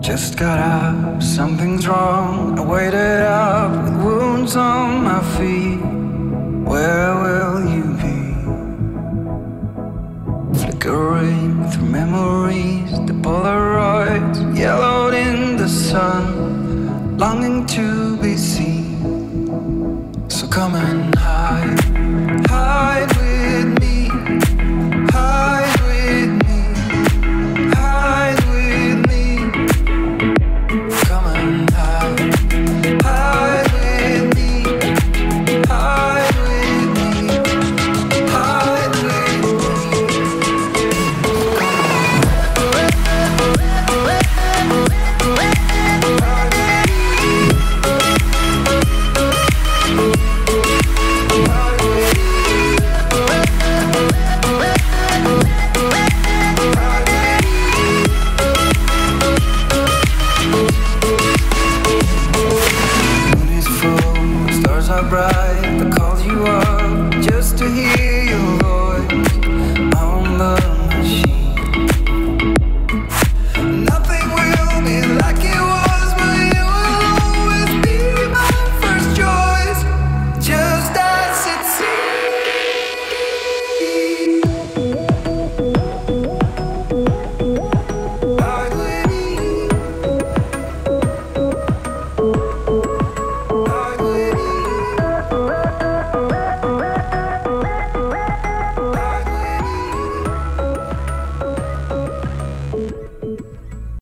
Just got up, something's wrong. I waited up with wounds on my feet. Where will you be? Flickering through memories, the Polaroids yellowed in the sun, longing to be seen. So come and bright. I called you up just to hear.